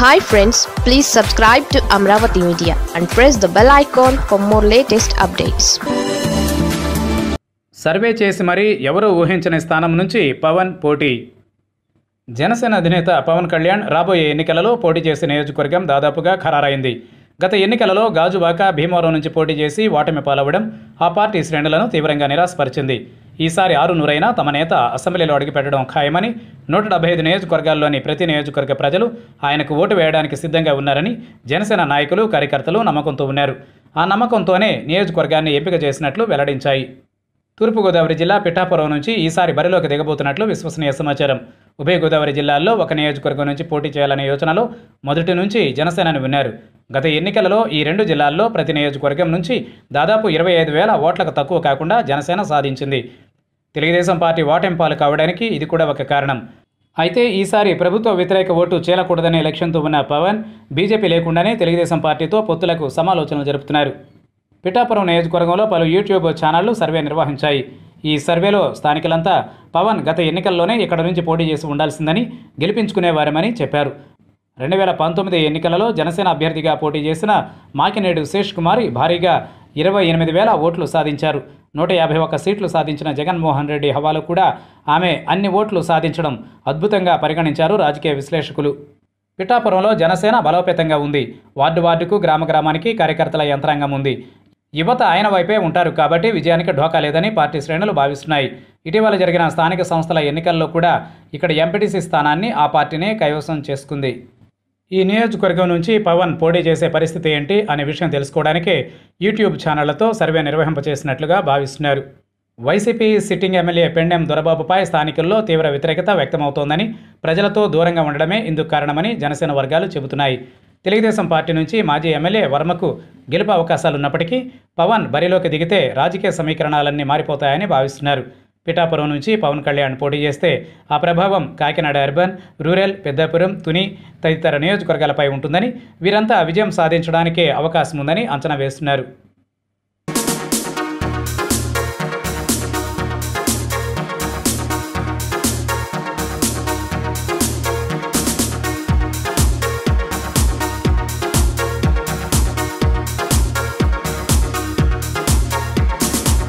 Hi friends please subscribe to Amaravati media and press the bell icon for more latest updates survey చేసి మరీ ఎవరూ ఊహించని స్థానం నుంచి పవన్ పోటీ. జనసేన అధినేత పవన్ కళ్యాణ్ రాబోయే ఎన్నికలలో పోటీ చేసే నియోజకవర్గం దాదాపుగా ఖరారైంది. గత ఎన్నికలలో గాజువాక భీమవరం నుంచి పోటీ చేసి ఓటమి పాలవడం ఆ పార్టీ శ్రేణులను తీవ్రంగా నిరాశపరిచింది. ఈసారి ఆరు నూరైనా తమ నేత అసెంబ్లీలో అడుగుపెట్టడం ఖాయమని నూట డెబ్బై ఐదు నియోజకవర్గాల్లోని ప్రతి నియోజకవర్గ ప్రజలు ఆయనకు ఓటు వేయడానికి సిద్ధంగా ఉన్నారని జనసేన నాయకులు కార్యకర్తలు నమ్మకంతో ఉన్నారు. ఆ నమ్మకంతోనే నియోజకవర్గాన్ని ఎంపిక చేసినట్లు వెల్లడించాయి. తూర్పుగోదావరి జిల్లా పిఠాపురం నుంచి ఈసారి బరిలోకి దిగబోతున్నట్లు విశ్వసనీయ సమాచారం. ఉభయ గోదావరి జిల్లాల్లో ఒక నియోజకవర్గం నుంచి పోటీ చేయాలనే యోచనలో మొదటి నుంచి జనసేనను విన్నారు. గత ఎన్నికలలో ఈ రెండు జిల్లాల్లో ప్రతి నియోజకవర్గం నుంచి దాదాపు ఇరవై ఐదు వేల ఓట్లకు తక్కువ కాకుండా జనసేన సాధించింది. తెలుగుదేశం పార్టీ ఓటెంపాలు కావడానికి ఇది కూడా ఒక కారణం. అయితే ఈసారి ప్రభుత్వ వ్యతిరేక ఓటు చేలకూడదనే లక్ష్యంతో ఉన్న పవన్ బీజేపీ లేకుండానే తెలుగుదేశం పార్టీతో పొత్తులకు సమాలోచనలు జరుపుతున్నారు. పిఠాపురం నియోజకవర్గంలో పలు యూట్యూబ్ ఛానళ్ళు సర్వే నిర్వహించాయి. ఈ సర్వేలో స్థానికులంతా పవన్ గత ఎన్నికల్లోనే ఇక్కడ నుంచి పోటీ చేసి ఉండాల్సిందని గెలిపించుకునేవారమని చెప్పారు. రెండు వేల పంతొమ్మిది ఎన్నికలలో జనసేన అభ్యర్థిగా పోటీ చేసిన మాకినేడు శేష్ కుమారి భారీగా ఇరవై ఎనిమిది వేల ఓట్లు సాధించారు. నూట యాభై ఒక్క సీట్లు సాధించిన జగన్మోహన్ రెడ్డి హవాలో కూడా ఆమె అన్ని ఓట్లు సాధించడం అద్భుతంగా పరిగణించారు రాజకీయ విశ్లేషకులు. పిఠాపురంలో జనసేన బలోపేతంగా ఉంది. వార్డు వార్డుకు గ్రామ గ్రామానికి కార్యకర్తల యంత్రాంగం ఉంది. యువత ఆయన వైపే ఉంటారు కాబట్టి విజయానికి ఢోకా లేదని పార్టీ శ్రేణులు భావిస్తున్నాయి. ఇటీవల జరిగిన స్థానిక సంస్థల ఎన్నికల్లో కూడా ఇక్కడ ఎంపీటీసీ స్థానాన్ని ఆ పార్టీనే కైవసం చేసుకుంది. ఈ నియోజకవర్గం నుంచి పవన్ పోటీ చేసే పరిస్థితి ఏంటి అనే విషయం తెలుసుకోవడానికే యూట్యూబ్ ఛానళ్ళతో సర్వే నిర్వహింపచేసినట్లుగా భావిస్తున్నారు. వైసీపీ సిట్టింగ్ ఎమ్మెల్యే పెండెం దొరబాబుపై స్థానికుల్లో తీవ్ర వ్యతిరేకత వ్యక్తమవుతోందని ప్రజలతో దూరంగా ఉండడమే ఇందుకు కారణమని జనసేన వర్గాలు చెబుతున్నాయి. తెలుగుదేశం పార్టీ నుంచి మాజీ ఎమ్మెల్యే వర్మకు గెలుపు అవకాశాలున్నప్పటికీ పవన్ బరిలోకి దిగితే రాజకీయ సమీకరణాలన్నీ మారిపోతాయని భావిస్తున్నారు. పిఠాపురం నుంచి పవన్ కళ్యాణ్ పోటీ చేస్తే ఆ ప్రభావం కాకినాడ అర్బన్ రూరల్ పెద్దాపురం తుని తదితర నియోజకవర్గాలపై ఉంటుందని వీరంతా విజయం సాధించడానికే అవకాశం ఉందని అంచనా వేస్తున్నారు.